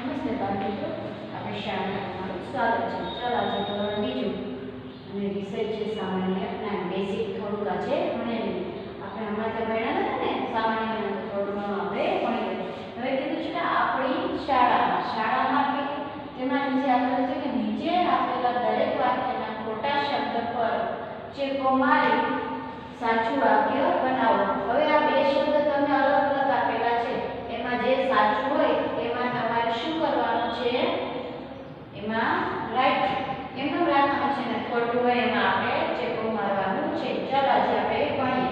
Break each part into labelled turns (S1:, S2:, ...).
S1: નમસ્તે બાળમિત્રો આપણે શાળામાં તમારું સ્વાગત છે. ચાલો આજે ધોરણ બીજું અને વિષય છે સામાન્ય જ્ઞાન. બેસિક થોડુંક આજે ભણેલું. આપણે હમણાં ત્યાં ભણ્યા હતા ને, સામાન્ય જ્ઞાન થોડું આપણે ભણી હવે કીધું છે કે આપણી શાળામાં. શાળામાં કે તેમાં નીચે આપેલું છે કે નીચે આપેલા દરેક વાક્યના ખોટા શબ્દ પર ચેકો મારી સાચું વાક્ય બનાવો. હવે આ બે શબ્દ તમને અલગ અલગ આપેલા છે. એમાં જે સાચું હોય એમાં તમારે શું કરવાનું છે એમાં રાઈટ એમનું રાખવાનું છે ને ખોટું હોય એમાં આપણે ચેકો મારવાનું છે. ચાલો આજે આપણે ભણીએ.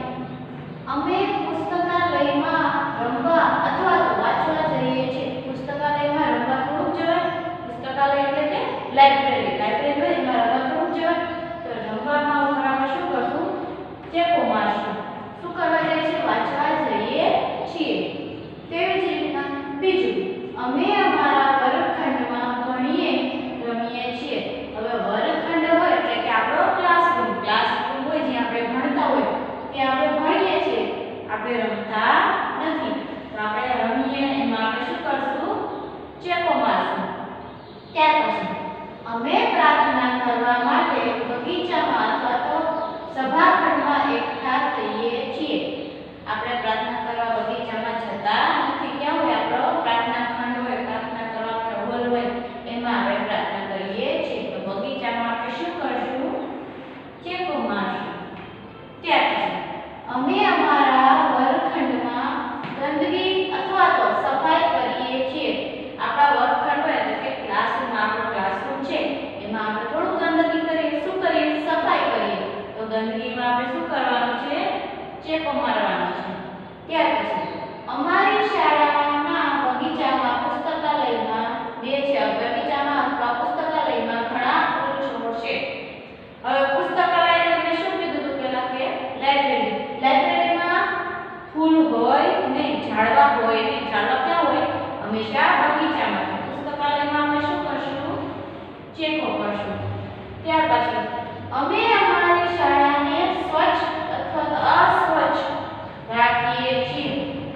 S1: અમે પુસ્તકાલયમાં રમવા અથવા તો વાંચવા જઈએ છીએ. પુસ્તકાલયમાં રમવા થોડુંક જવાય. પુસ્તકાલય એટલે લાઇબ્રેરી હોય એમાં રમવા થોડુંક જવાય તો રમવામાં ઉમરામાં શું કરશું ચેકો મારશું શું કરવા જઈએ છીએ વાંચવા જઈએ છીએ તેવી જ રીતના બીજું અમે અમારા વર્ગખંડમાં ભણીએ રમીએ છીએ હવે વર્ગખંડ હોય એટલે કે આપણો ક્લાસરૂમ ક્લાસરૂમ હોય જ્યાં આપણે ભણતા હોય ત્યાં આપણે ભણીએ છીએ આપણે રમતા નથી. તો આપણે રમીએ એમાં આપણે શું કરશું? ચેકો મારશું ત્યાર પછી અમે પ્રાર્થના કરવા માટે બગીચામાં અથવા તો સભાખંડમાં એકઠા થઈએ છીએ આપણે પ્રાર્થના કરવા બગીચામાં જતા નથી ક્યાં હોય આપણો પ્રાર્થના ખંડ હોય પ્રાર્થના કરવા માટે હોલ હોય એમાં આપણે પ્રાર્થના કરીએ છીએ તો બગીચામાં આપણે શું કરશું ચેકો મારશું ત્યાર પછી અમે અમારા વર્ગખંડમાં ગંદકી અથવા તો સફાઈ કરીએ છીએ આપણા વર્ગખંડ હોય એટલે કે ક્લાસરૂમ આપણો ક્લાસરૂમ છે એમાં આપણે થોડું ગંદકી કરીએ શું કરીએ સફાઈ કરીએ તો ગંદકીમાં આપણે શું કરવાનું છે ચેકો મારવાનો છે ત્યાર પછી અમારી શાળાના બગીચામાં, પુસ્તકાલયમાં બે છે. બગીચામાં અથવા પુસ્તકાલયમાં ઘણા ફૂલ છોડ છે હવે પુસ્તકાલય મેં શું કીધું હતું પહેલાં કે લાઇબ્રેરી. લાઇબ્રેરીમાં ફૂલ હોય નહીં ઝાડવા હોય નહીં ઝાડવા ક્યાં હોય, હંમેશા બગીચામાં પુસ્તકાલયમાં આપણે શું કરશું? ચેકો કરશું. ત્યાર પછી, અમે અમારી શાળાને સ્વચ્છ અથવા તો અસ્વચ્છ રાખીએ છીએ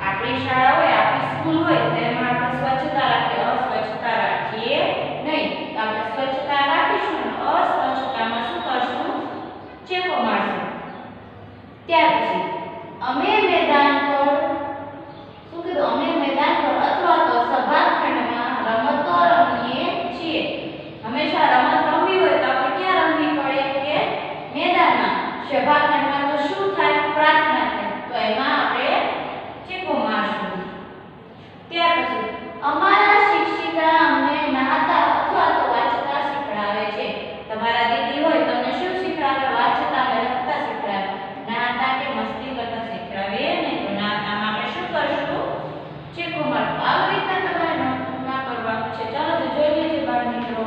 S1: આપણી શાળા હોય આપણી સ્કૂલ હોય તેમાં આપણે સ્વચ્છતા રાખીએ અસ્વચ્છતા રાખીએ નહીં તો આપણે સ્વચ્છતા રાખીશું અને અસ્વચ્છતામાં શું કરશું ચેકો મારશું ત્યાર પછી અમે મેદાન પર શું કીધું અમે મેદાન પર અથવા તો સભાખંડમાં રમતો રમીએ છીએ હંમેશા રમત રમવી હોય તો આપણે ક્યાં રમવી પડે કે મેદાનમાં સભાખંડમાં તો શું થાય પ્રાર્થના થાય તો એમાં આપણે ચેકો મારશું ત્યાર પછી અમારા શિક્ષિકા અમને નહાતા અથવા તો વાંચતા શીખડાવે છે તમારા દીદી હોય તમને શું શીખડાવે વાંચતા અને લખતા શીખડાવે નહાતા કે મસ્તી કરતા શીખડાવે નહીં તો નહાતામાં આપણે શું કરશું ચેકો મારશું આવી રીતના તમારે નોટબુકમાં કરવાનું છે ચાલો તો જોઈ લેજો બાળ મિત્રો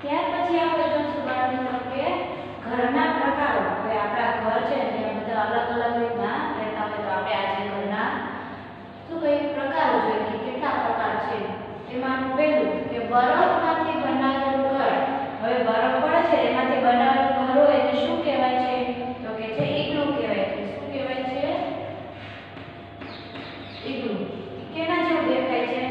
S1: ત્યાર પછી આપણે જોઈશું બાળ મિત્રો કે ઘરના પ્રકારો, હવે આપણા ઘર છે ને બધા અલગ અલગ રીતના રહેતા હોય તો આપણે આજે ઘરના શું કઈ પ્રકારો જોઈએ કે કેટલા પ્રકાર છે એમાંનું પહેલું કે બરફમાંથી બનાવેલું ઘર હવે બરફ પડે છે એમાંથી બનાવેલું ઘર હોય એને શું કહેવાય છે તો કે છે ઈગલું કહેવાય છે શું કહેવાય છે ઈગલું કેના જેવું દેખાય છે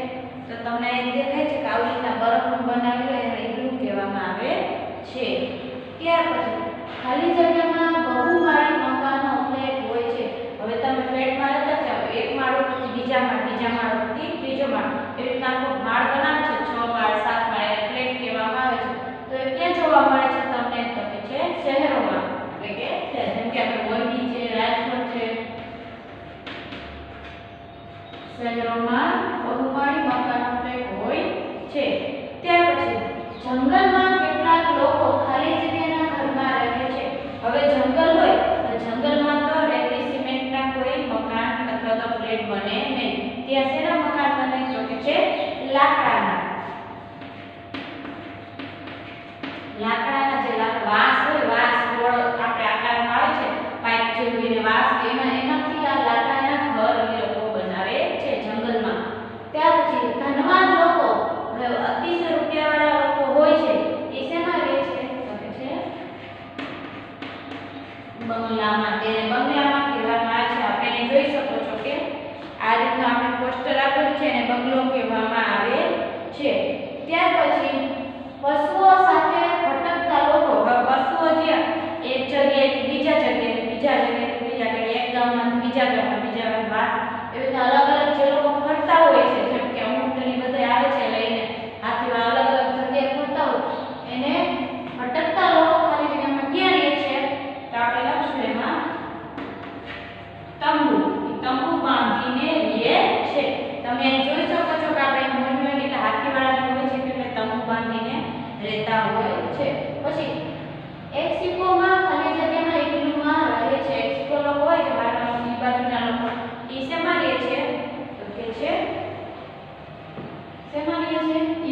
S1: તો તમને એ દેખાય છે કે આવી રીતના બરફનું બનાવેલું હોય એને ઈગલું કહેવામાં આવે છે. ત્યાર પછી ખાલી જગ્યામાં બહુમાળી મકાનો ફ્લેટ હોય છે. હવે તમે ફ્લેટમાં રહેતા જાઓ. એક માળો પછી બીજા માળ બીજા માળ ત્રીજો માળ. એવી રીતના આખો માળ બનાવે છે. છ માળ, સાત માળ એને ફ્લેટ કહેવામાં આવે છે. તો એ ક્યાં જોવા મળે છે તમને? તો કે છે શહેરોમાં. એટલે કે જેમ કે આપણે મોરબી છે, રાજકોટ છે. શહેરોમાં બહુમાળી મકાનો ફ્લેટ હોય છે. ત્યાર પછી જંગલમાં કેટલાક લોકો ખાલી જગ્યાના ઘરમાં રહે છે હવે જંગલ હોય તો જંગલમાં તો રેતી સિમેન્ટના કોઈ મકાન અથવા તો ફ્લેટ બને નહીં ત્યાં શેના મકાન બને તો કે છે લાકડાના લાકડાના જે લાક- વાંસ હોય વાંસ ગોળ આપણે આકારમાં આવે છે પાઇપ જેવું એને વાંસ એમાં એમાંથી આ લાકડાના ઘર એ લોકો બનાવે છે જંગલમાં ત્યાર પછી ધનવાન લોકો હવે અતિશય રૂપિયાવાળા લોકો હોય છે એ શેમાં રહે છે તો કે છે બંગલામાં તેને બંગલામાં કહેવામાં આવે છે આપણે એને એવી રીતે શેમાં રહે છે